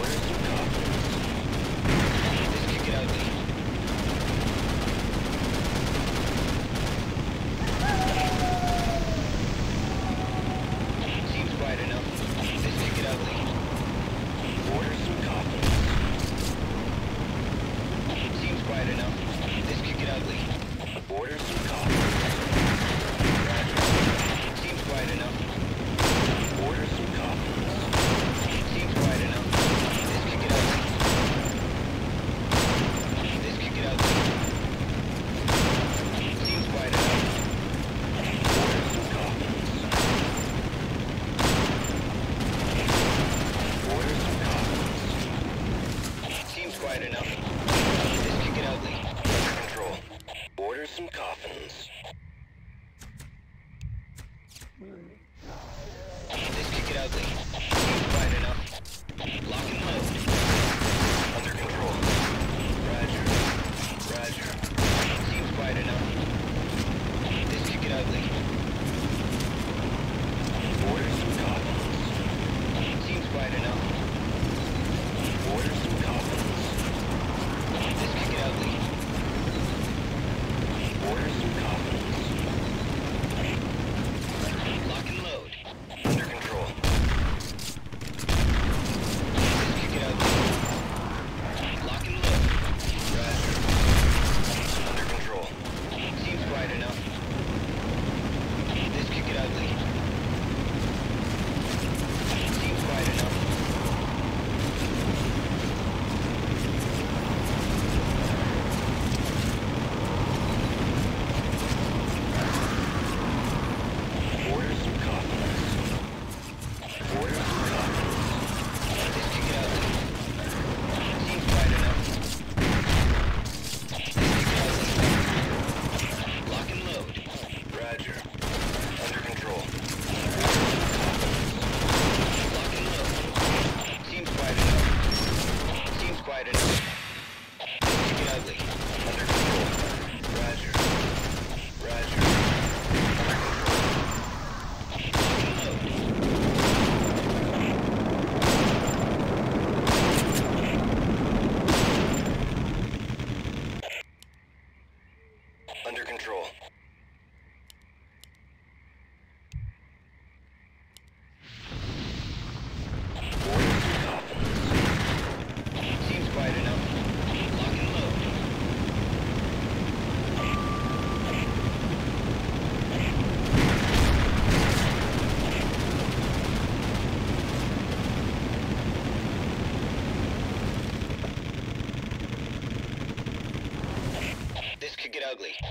Order ugly.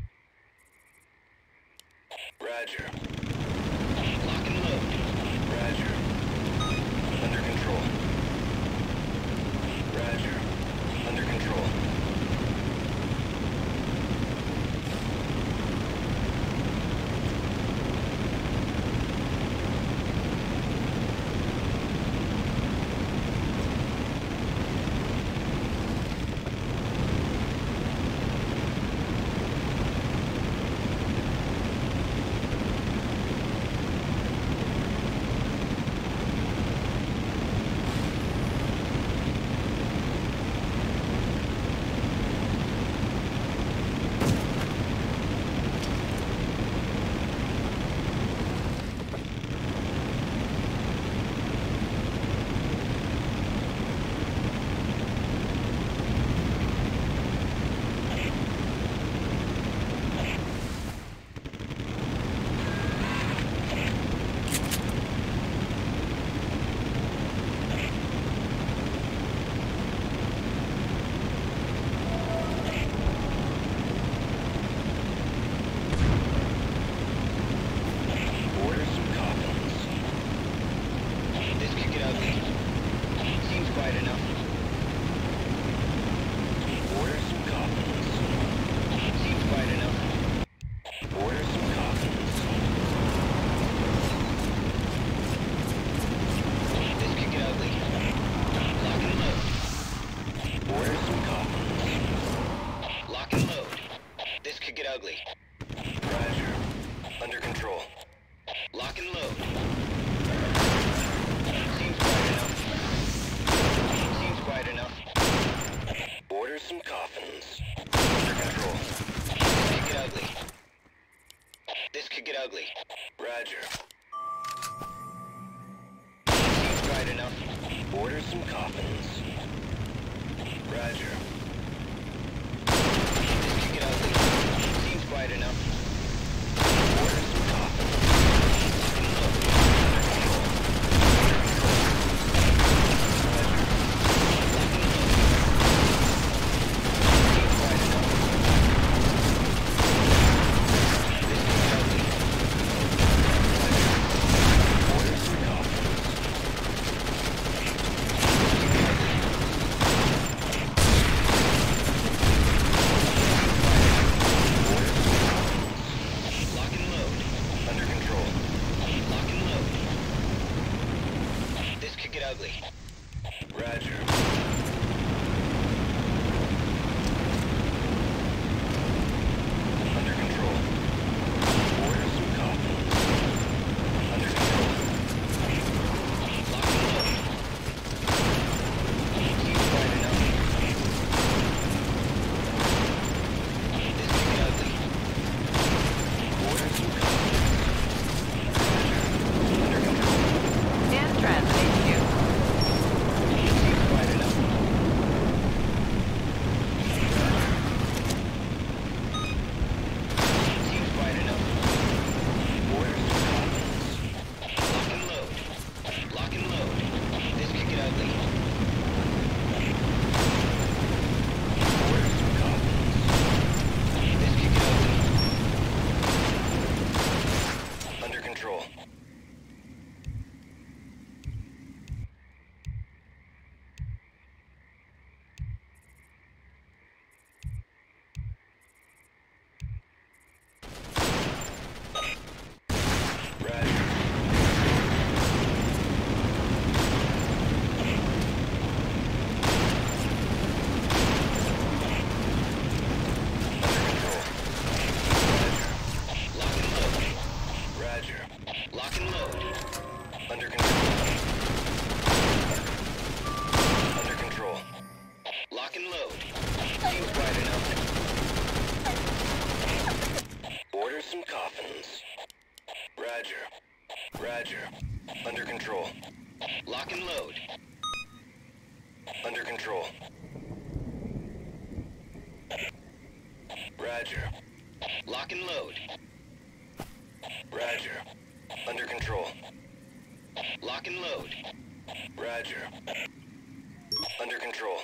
Under control.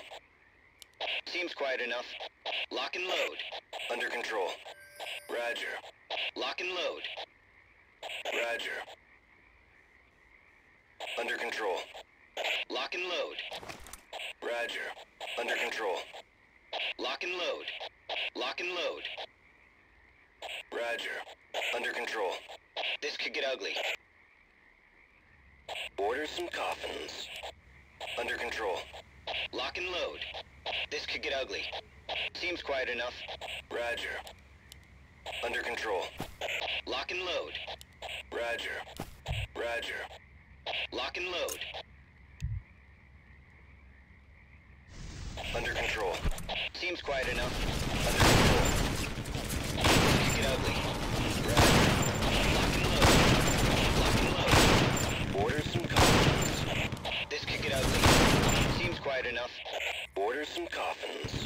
Seems quiet enough. Lock and load. Under control. Roger. Lock and load. Roger. Under control. Lock and load. Roger. Under control. Lock and load. Lock and load. Roger. Under control. This could get ugly. Order some coffins. Under control. Lock and load. This could get ugly. Seems quiet enough. Roger. Under control. Lock and load. Roger. Roger. Lock and load. Under control. Seems quiet enough. Under control. This could get ugly. Order some coffins. This could get ugly. Seems quiet enough. Order some coffins.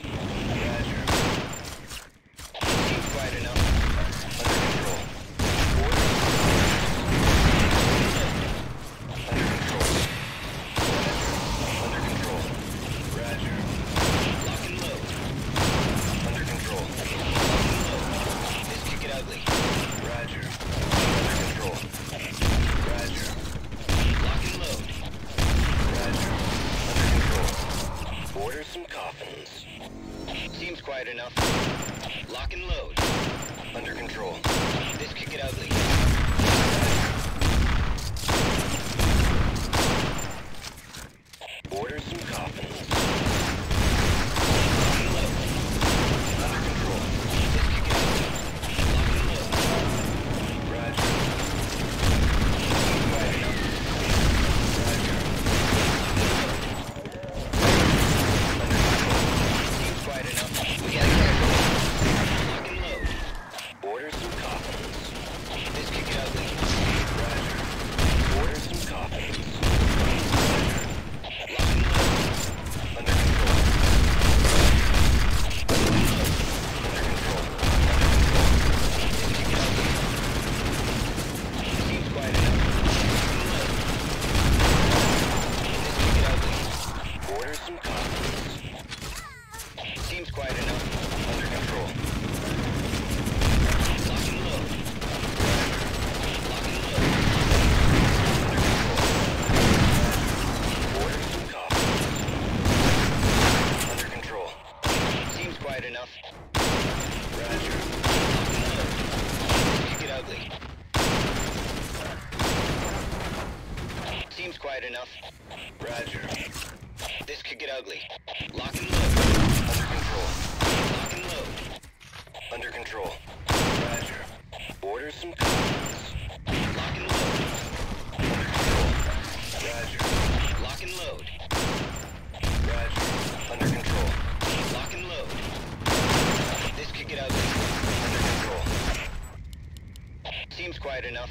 Quiet enough.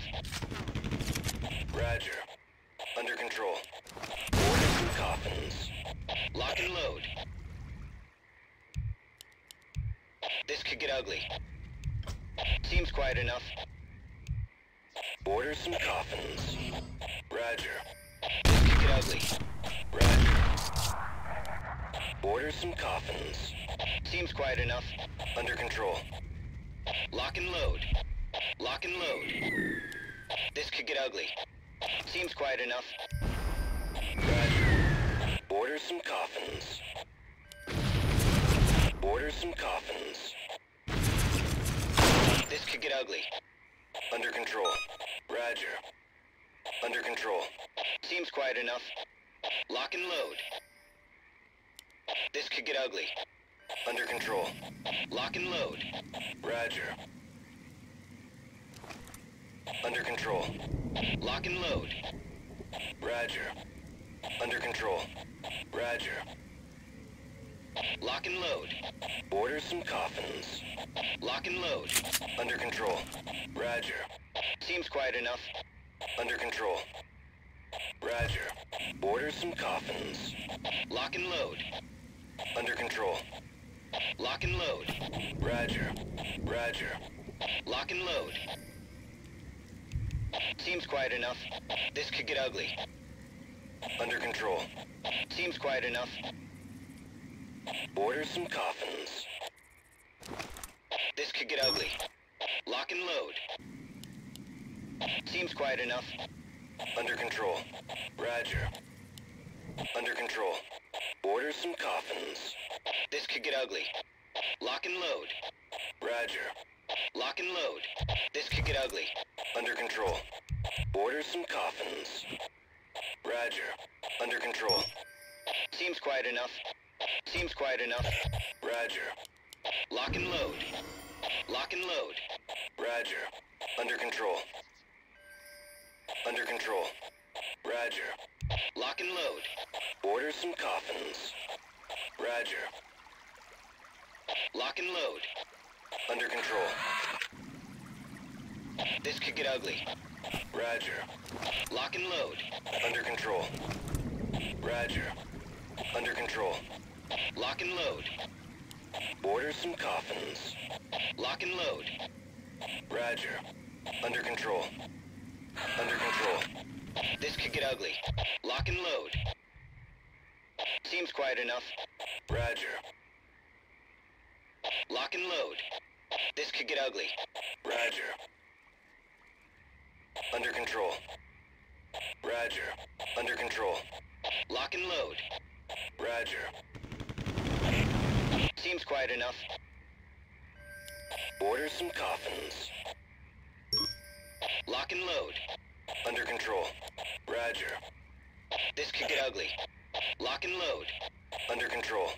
Roger. Under control. Order some coffins. Lock and load. This could get ugly. Seems quiet enough. Order some coffins. Roger. This could get ugly. Roger. Order some coffins. Seems quiet enough. Under control. Lock and load. Lock and load. This could get ugly. Seems quiet enough. Roger. Order some coffins. Order some coffins. This could get ugly. Under control. Roger. Under control. Seems quiet enough. Lock and load. This could get ugly. Under control. Lock and load. Roger. Under control. Lock and load. Roger. Under control. Roger. Lock and load. Order some coffins. Lock and load. Under control. Roger. Seems quiet enough. Under control. Roger. Order some coffins. Lock and load. Under control. Lock and load. Roger. Roger. Lock and load. Seems quiet enough. This could get ugly. Under control. Seems quiet enough. Order some coffins. This could get ugly. Lock and load. Seems quiet enough. Under control. Roger. Under control. Order some coffins. This could get ugly. Lock and load. Roger. Lock and load. This could get ugly. Under control. Order some coffins. Roger. Under control. Seems quiet enough. Seems quiet enough. Roger. Lock and load. Lock and load. Roger. Under control. Under control. Roger. Lock and load. Order some coffins. Roger. Lock and load. Under control. This could get ugly. Roger. Lock and load. Under control. Roger. Under control. Lock and load. Order some coffins. Lock and load. Roger. Under control. Under control. This could get ugly. Lock and load. Seems quiet enough. Roger. Lock and load. This could get ugly. Roger. Under control. Roger. Under control. Lock and load. Roger. Seems quiet enough. Order some coffins. Lock and load. Under control. Roger. This could get ugly. Lock and load. Under control.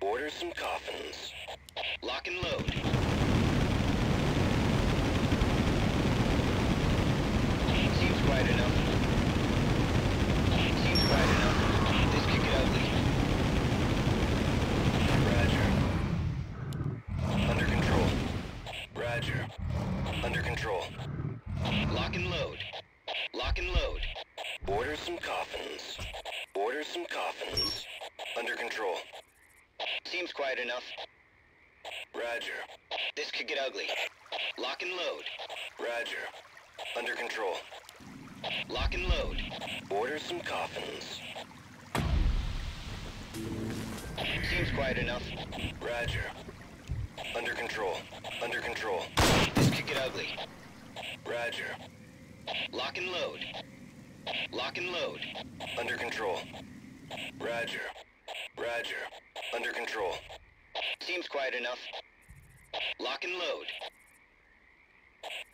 Order some coffins. Lock and load. and load. Lock and load. Order some coffins. Order some coffins. Under control. Seems quiet enough. Roger. This could get ugly. Lock and load. Roger. Under control. Lock and load. Order some coffins. Seems quiet enough. Roger. Under control. Under control. This could get ugly. Roger. Lock and load. Lock and load. Under control. Roger. Roger. Under control. Seems quiet enough. Lock and load.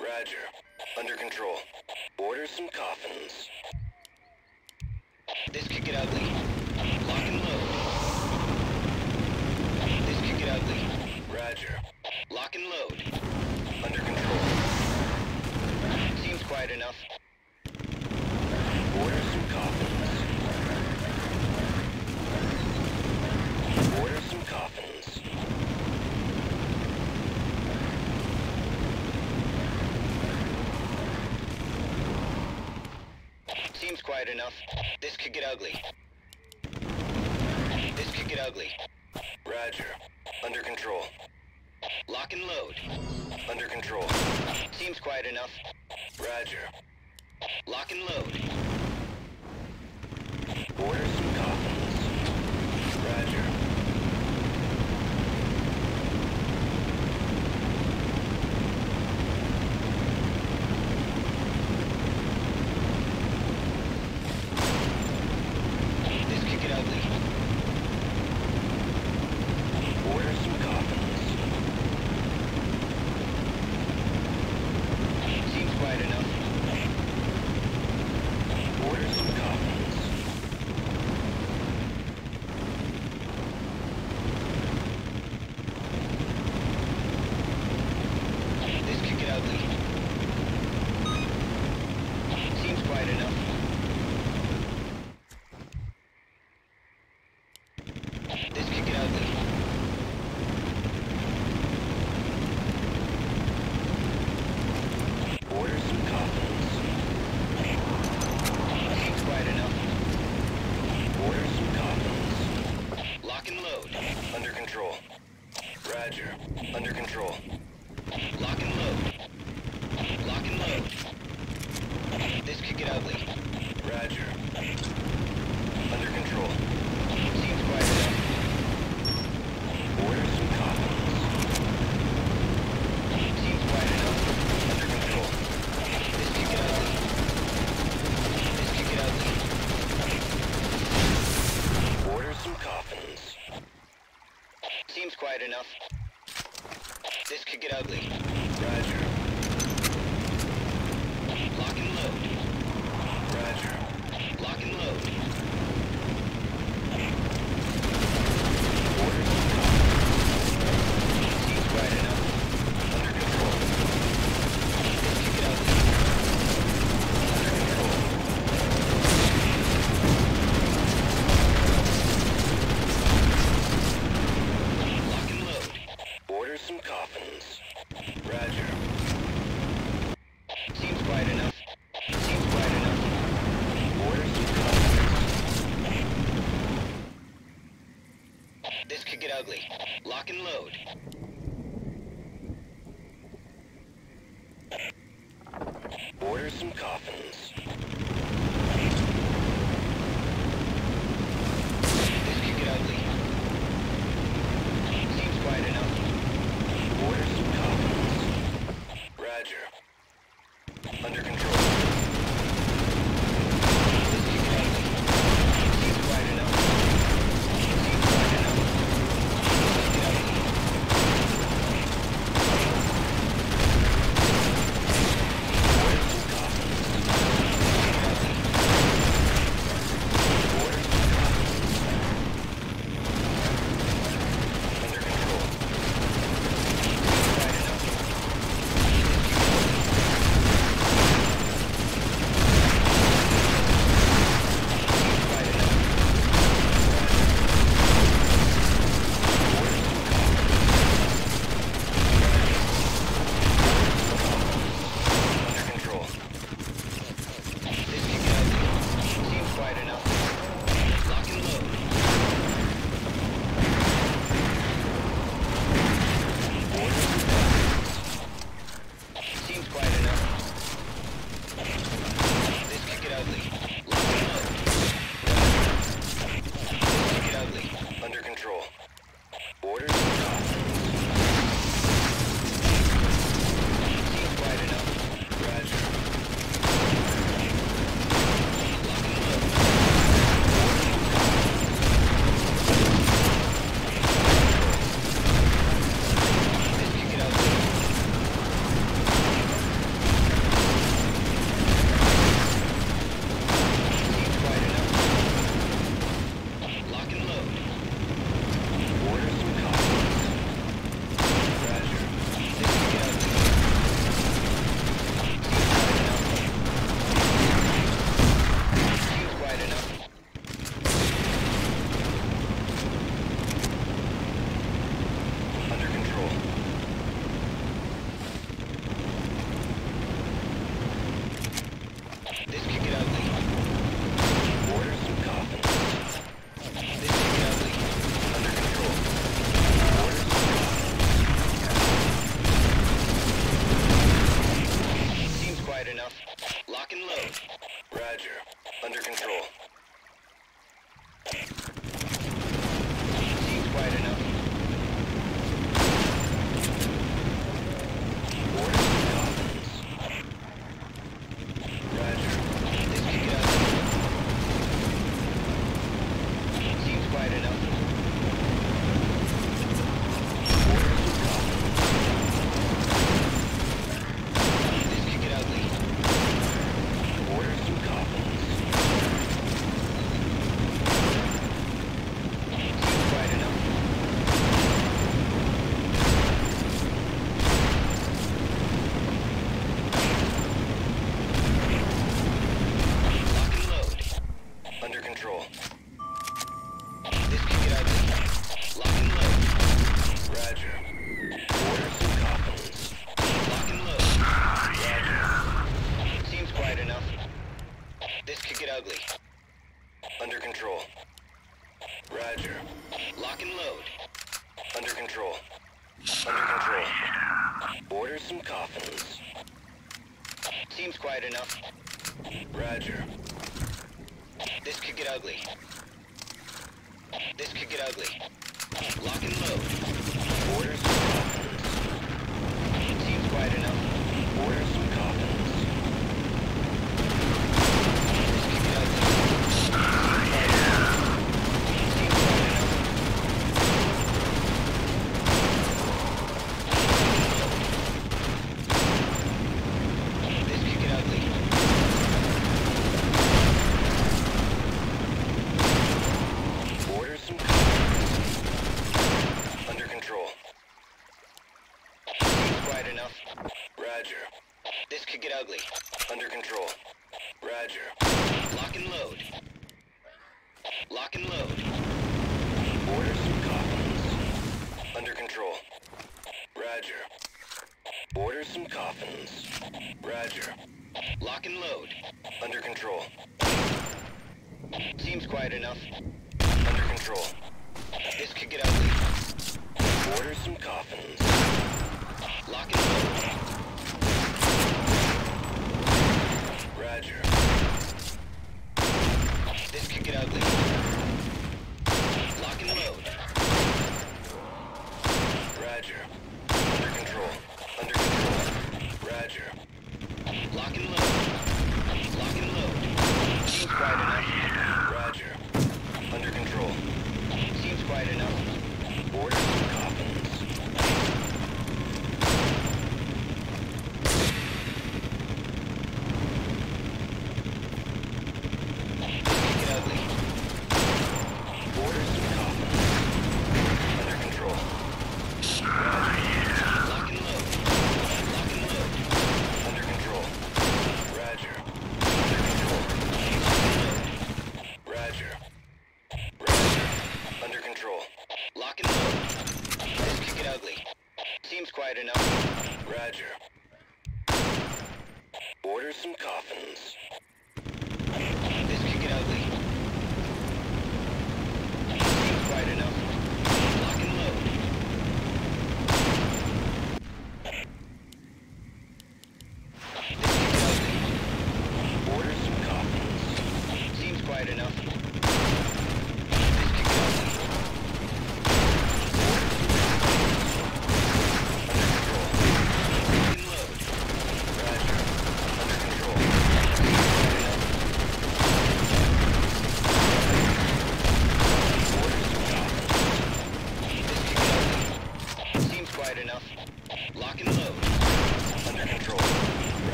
Roger. Under control. Order some coffins. quiet enough. Order some coffins. Order some coffins. Seems quiet enough. This could get ugly. This could get ugly. Roger. Under control. Lock and load. Under control. Seems quiet enough. Roger. Lock and load. Orders load.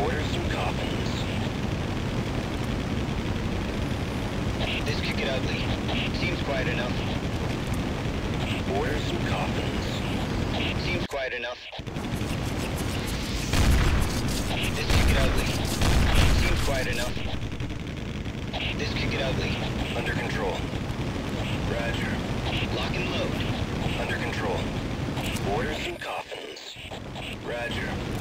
Orders some Coffins. This could get ugly. Seems quiet enough. Orders some Coffins. Seems quiet enough. This could get ugly. Seems quiet enough. This could get ugly. Under control. Roger. Lock and load. Under control. Orders some Coffins. Roger.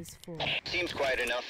is full. Seems quiet enough.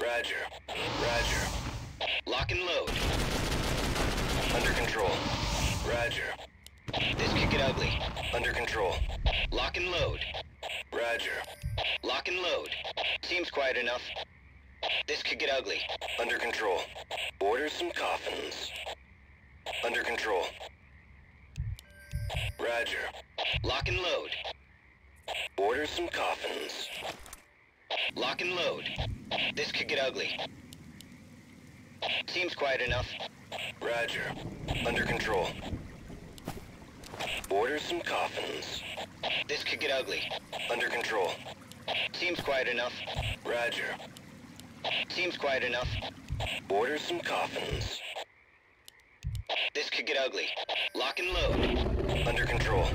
Roger. Roger. Lock and load. Under control. Roger. This could get ugly. Under control. Lock and load. Roger. Lock and load. Seems quiet enough. This could get ugly. Under control. Order some coffins. Under control. Roger. Lock and load. Order some coffins. Lock and load. This could get ugly. Seems quiet enough. Roger. Under control. Order some coffins. This could get ugly. Under control. Seems quiet enough. Roger. Seems quiet enough. Order some coffins. This could get ugly. Lock and load. Under control.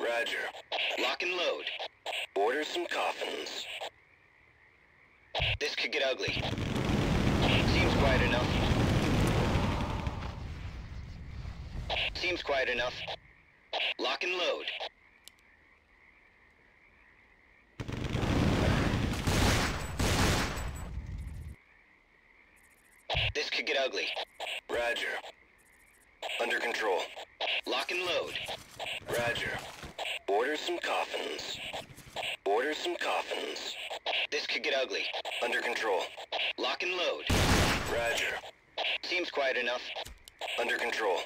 Roger. Lock and load. Order some coffins. This could get ugly. Seems quiet enough. Seems quiet enough. Lock and load. This could get ugly. Roger. Under control. Lock and load. Roger. Order some coffins. Order some coffins. This could get ugly. Under control. Lock and load. Roger. Seems quiet enough. Under control.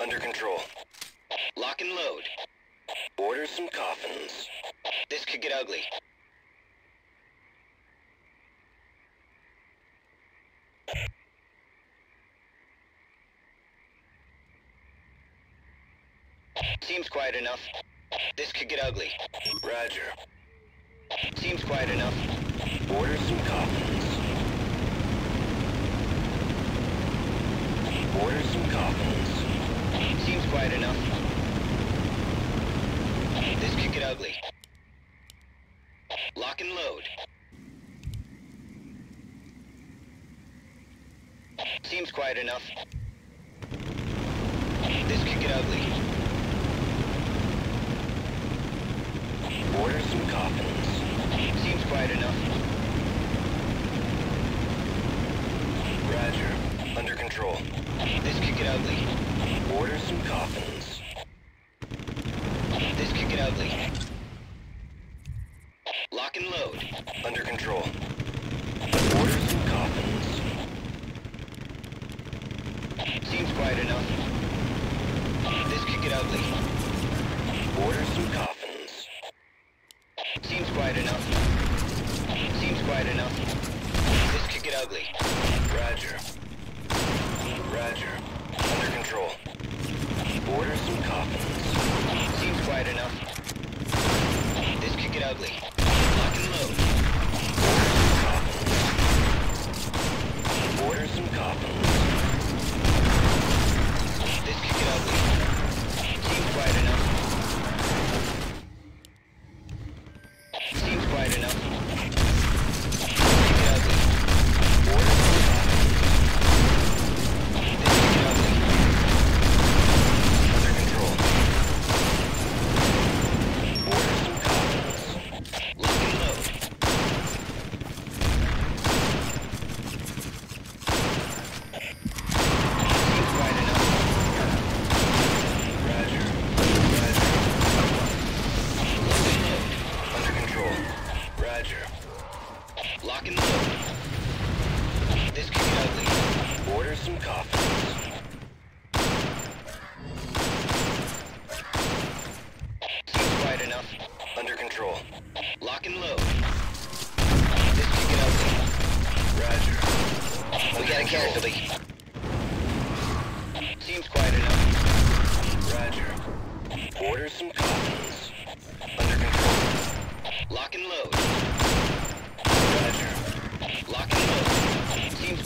Under control. Lock and load. Order some coffins. This could get ugly. Seems quiet enough. This could get ugly. Roger. Seems quiet enough. Order some coffins. Order some coffins. Seems quiet enough. This could get ugly. Lock and load. Seems quiet enough. This could get ugly. Order. Seems quiet enough. Roger. Under control. This could get ugly. Order some coffins. This could get ugly.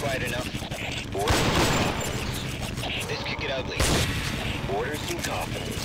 Quiet enough. Order some coffins. This could get ugly. Order some coffins.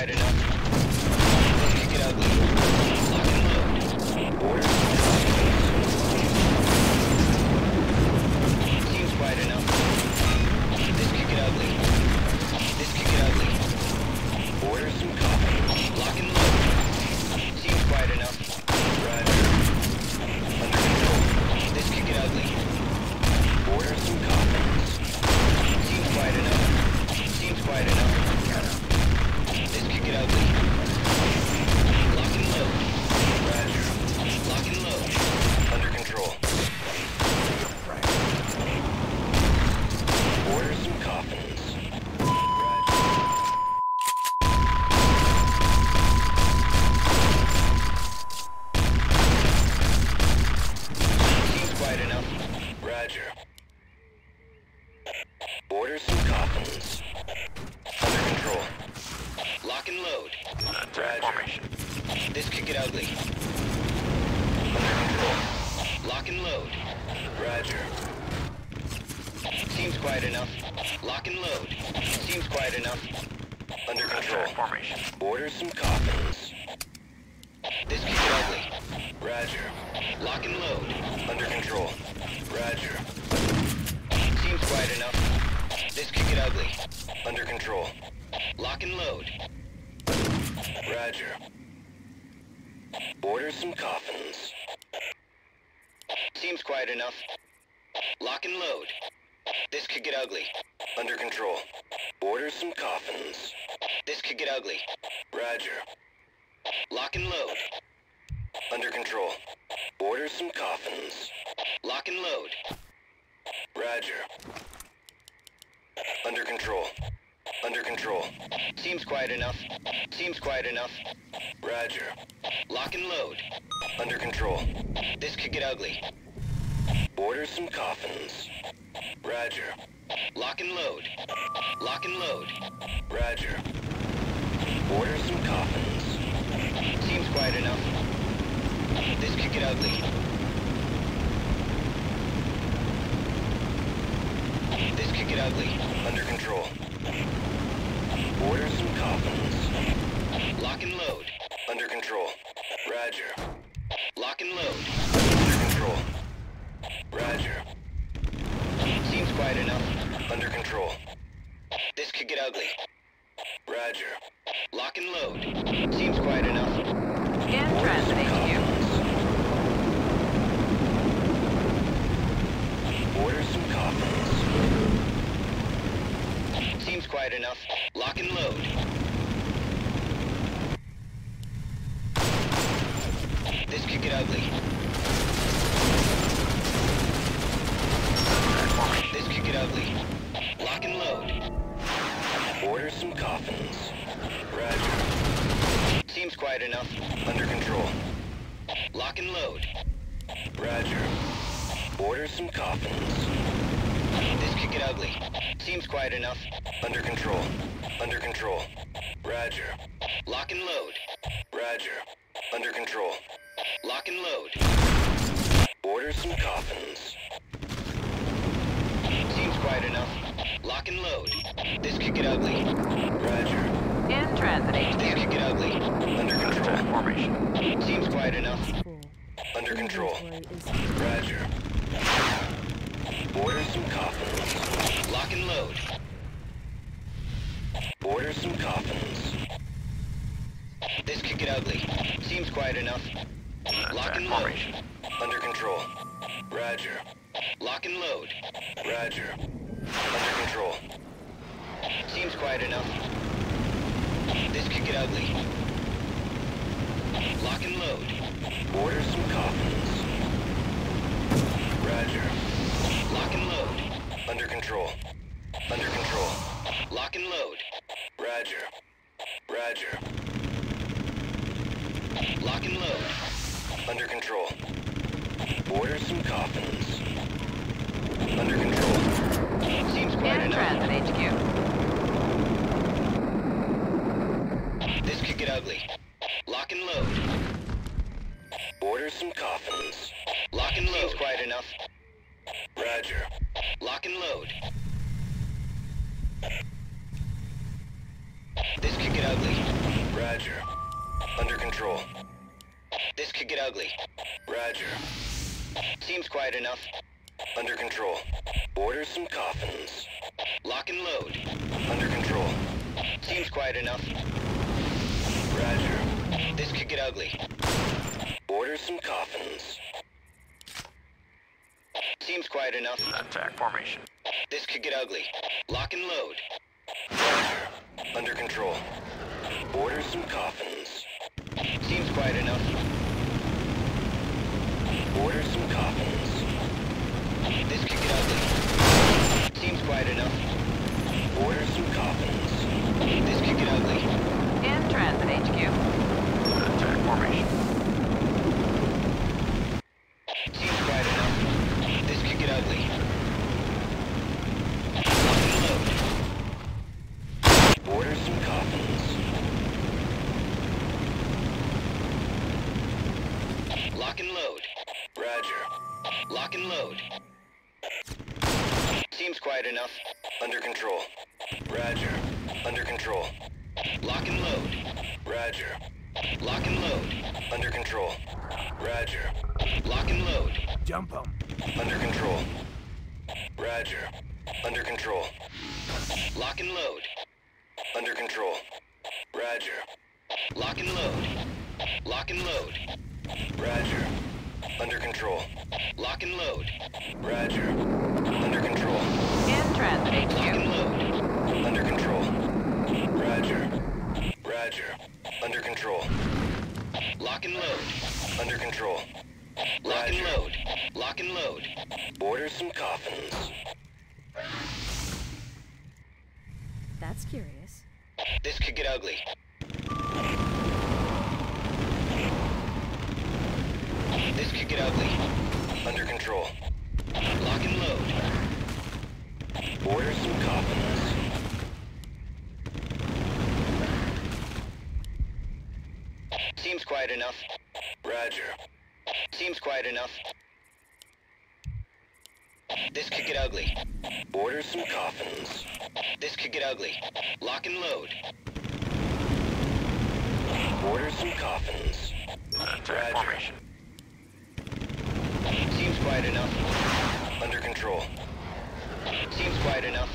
Quiet enough. Roger. Lock and load. Under control. This could get ugly. Order some coffins. Roger. Lock and load. Lock and load. Roger. Order some coffins. Seems quiet enough. This could get ugly. This could get ugly. Under control. Order some coffins. Lock and load. Under control. Roger. Lock and load. Under control. Roger. Seems quiet enough. Under control. This could get ugly. Roger. Lock and load. Seems quiet enough. Transit HQ. Order some coffins. Seems quiet enough. Lock and load. This could get ugly. This could get ugly. Lock and load. Order some coffins. Roger. Seems quiet enough. Under control. Lock and load. Roger. Order some coffins. This could get ugly. Seems quiet enough. Under control. Under control. Roger. Lock and load. Roger. Under control. Lock and load. Order some coffins. Seems quiet enough. Lock and load. This could get ugly. Roger. In transit This could get ugly. Under control. Formation. Seems quiet enough. Under control. Roger. Order some coffins. Lock and load. Order some coffins. This could get ugly. Seems quiet enough. Lock and load. Under control. Roger. Lock and load. Roger. Under control. Seems quiet enough. This could get ugly. Lock and load. Order some coffins. Roger. Lock and load. Under control. Under control. Lock and load. Roger. Roger. Lock and load. Under control. Order some coffins. Under control. Seems quite enough. transit HQ. This could get ugly. Lock and load. Order some coffins. Lock and load. Seems quite enough. Roger. Lock and load. This could get ugly. Roger. Under control. This could get ugly. Roger. Seems quiet enough. Under control. Order some coffins. Lock and load. Under control. Seems quite enough. Roger. This could get ugly. Order some coffins. Seems quiet enough. Attack formation. This could get ugly. Lock and load. Roger. Under control. Order some coffins. Seems quite enough. Order some coffins. This could get quite enough. Order some coffins. This could get ugly. In transit HQ. Attack formation. Seems quite enough. This could get ugly. Lock and load. Order some coffins. Lock and load. Roger. Lock and load. Seems quite enough. Under control. Roger. Under control. Lock and load. Roger. Lock and load. Under control. Roger. Lock and load. Jump 'em. Under control. Roger. Under control. Lock and load. Under control. Roger. Lock and load. Lock and load. Roger. Under control. Lock and load. Roger. Under control. In transit Lock and load. Under control. Roger. Roger. Under control. Lock and load. Under control. Lock and load. Lock and load. Order some coffins. That's curious. This could get ugly. This could get ugly. Under control. Lock and load. Order some coffins. Seems quite enough. Roger. Seems quite enough. This could get ugly. Order some coffins. This could get ugly. Lock and load. Order some coffins. Roger. formation. Seems quiet enough. Under control. Seems quiet enough.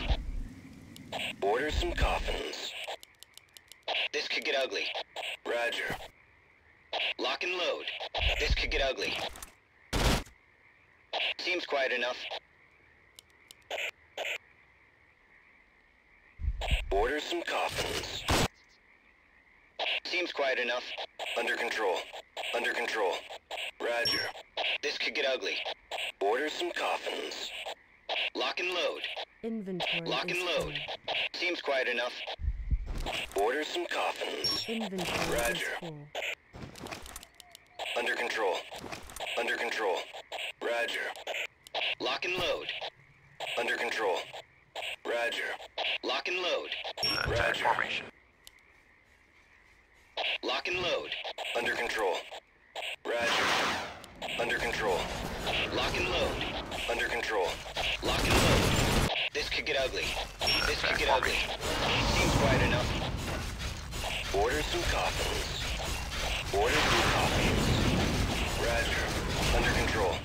Order some coffins. This could get ugly. Roger. Lock and load. This could get ugly. Seems quiet enough. Order some coffins. Seems quiet enough. Under control. Under control. Roger. This could get ugly. Order some coffins. Lock and load. Inventory Lock and load. full. Seems quiet enough. Order some coffins. Inventory is Roger. full. Under control. Under control. Roger. Lock and load. Under control. Roger. Lock and load. Attack Roger. formation. Lock and load. Under control. Roger. Under control. Lock and load. Under control. Lock and load. This could get ugly. This could get ugly. Seems quite enough. Order some coffins. Order some coffins. Roger. Under control.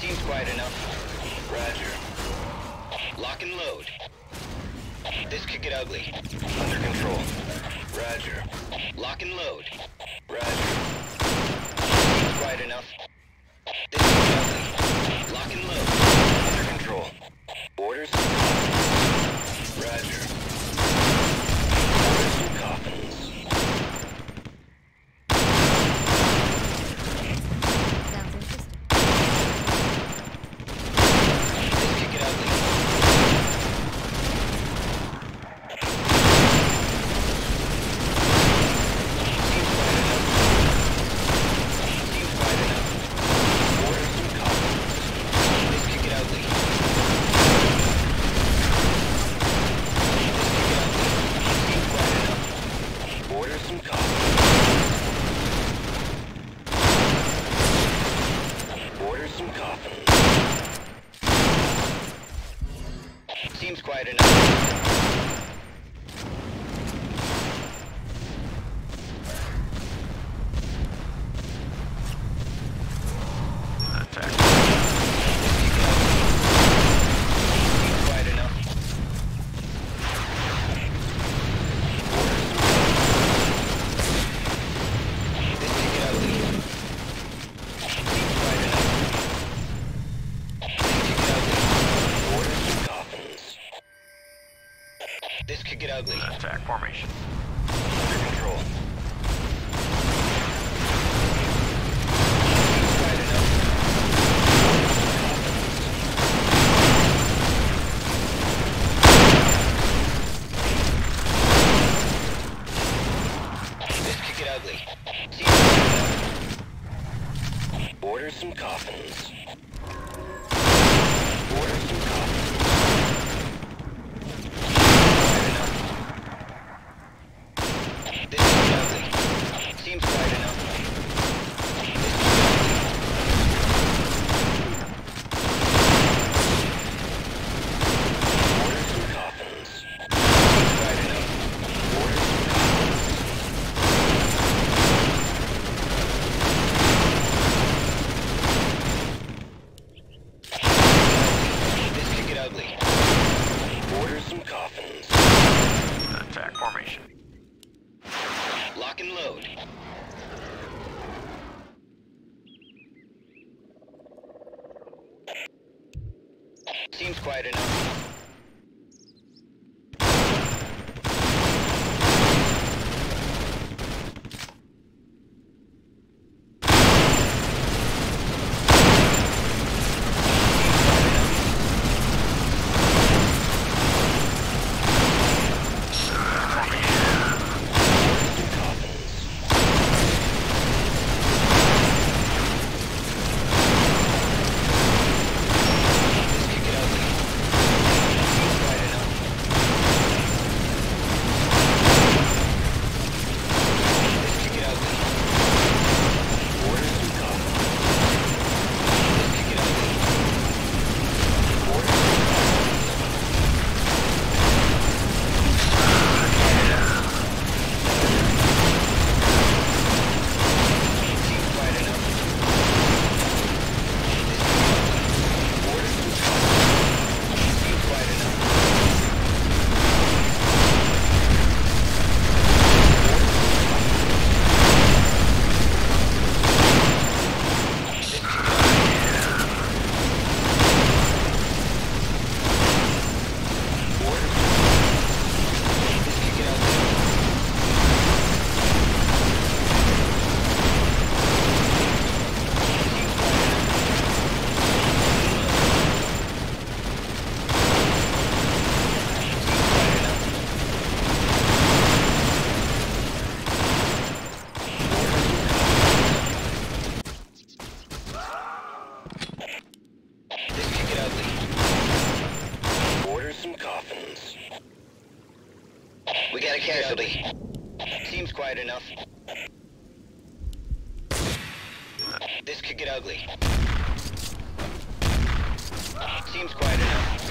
Seems quite enough. Roger. Lock and load. This could get ugly. Under control. Roger. Lock and load. Roger. Quite enough. custody. Seems quiet enough. This could get ugly. Seems quiet enough.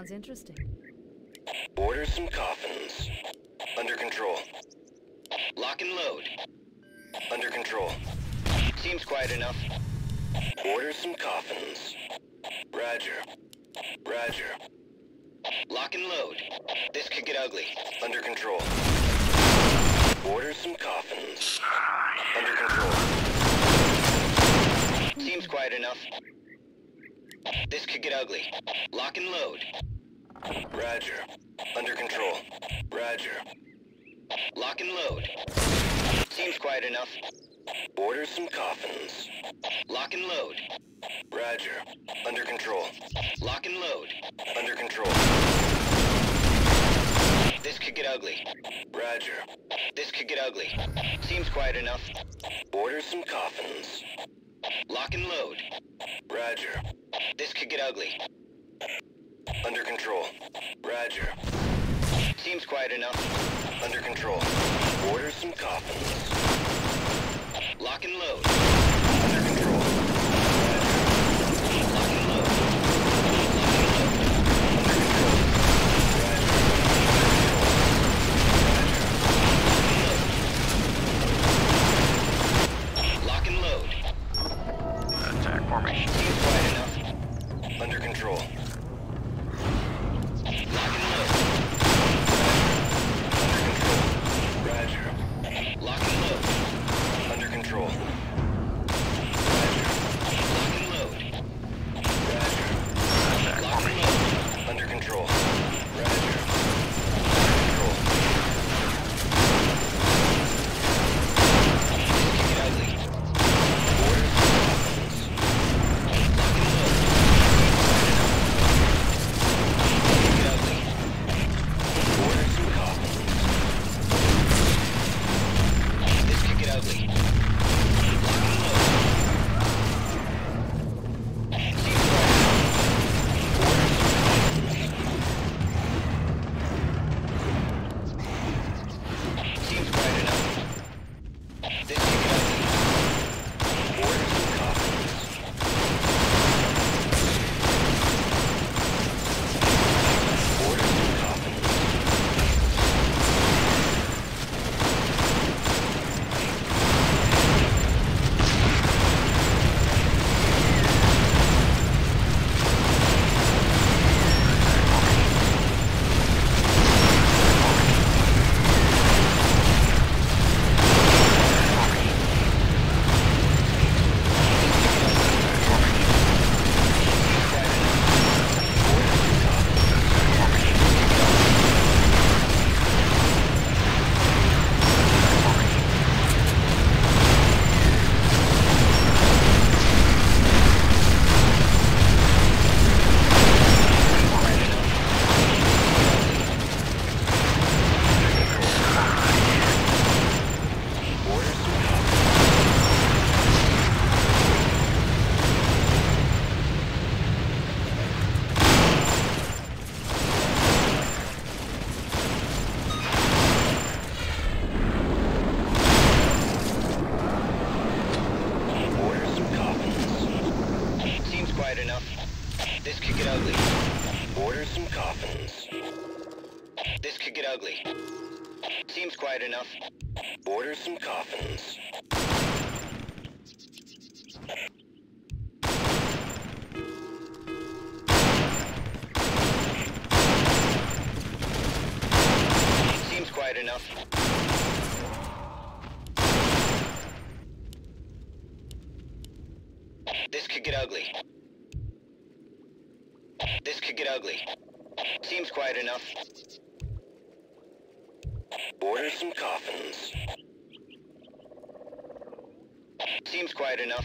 Sounds interesting. Order some coffins. Under control. Lock and load. Under control. Seems quiet enough. Order some coffins. Roger. Roger. Lock and load. This could get ugly. Under control. Order some coffins. Under control. Seems quiet enough. This could get ugly. Lock and load. Roger. Under control. Roger. Lock and load. Seems quiet enough. Order some coffins. Lock and load. Roger. Under control. Lock and load. Under control. This could get ugly. Roger. This could get ugly. Seems quiet enough. Order some coffins. Lock and load. Roger. This could get ugly. Under control. Roger. Seems quiet enough. Under control. Order some coffins. Lock and load. Under control. Lock and load. Lock and load. Attack formation. Seems quiet. Under control. Ugly. Seems quiet enough. Order some coffins. Seems quiet enough.